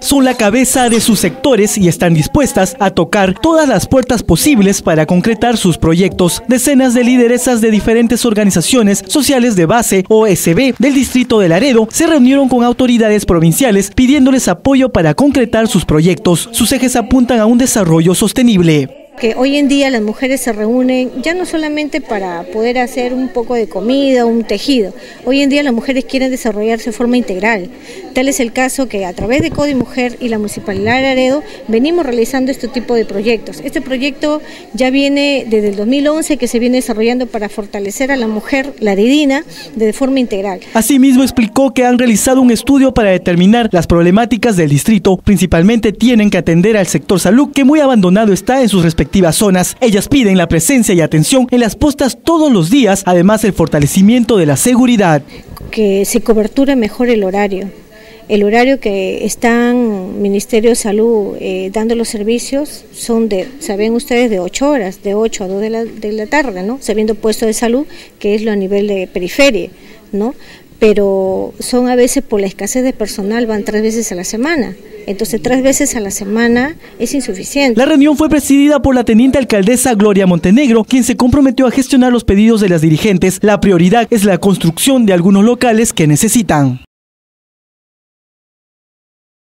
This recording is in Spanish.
Son la cabeza de sus sectores y están dispuestas a tocar todas las puertas posibles para concretar sus proyectos. Decenas de lideresas de diferentes organizaciones sociales de base OSB del distrito de Laredo se reunieron con autoridades provinciales pidiéndoles apoyo para concretar sus proyectos. Sus ejes apuntan a un desarrollo sostenible hoy en día las mujeres se reúnen ya no solamente para poder hacer un poco de comida, un tejido, hoy en día las mujeres quieren desarrollarse de forma integral. Tal es el caso que a través de Codi Mujer y la Municipalidad de Aredo venimos realizando este tipo de proyectos. Este proyecto ya viene desde el 2011 que se viene desarrollando para fortalecer a la mujer laredina de forma integral. Asimismo explicó que han realizado un estudio para determinar las problemáticas del distrito, principalmente tienen que atender al sector salud que muy abandonado está en sus respectivos zonas. Ellas piden la presencia y atención en las postas todos los días, además el fortalecimiento de la seguridad. Que se cobertura mejor el horario. El horario que están Ministerio de Salud eh, dando los servicios son de, saben ustedes, de 8 horas, de 8 a 2 de la, de la tarde, ¿no? Sabiendo puesto de salud, que es lo a nivel de periferia, ¿no? Pero son a veces por la escasez de personal, van tres veces a la semana. Entonces, tres veces a la semana es insuficiente. La reunión fue presidida por la teniente alcaldesa Gloria Montenegro, quien se comprometió a gestionar los pedidos de las dirigentes. La prioridad es la construcción de algunos locales que necesitan.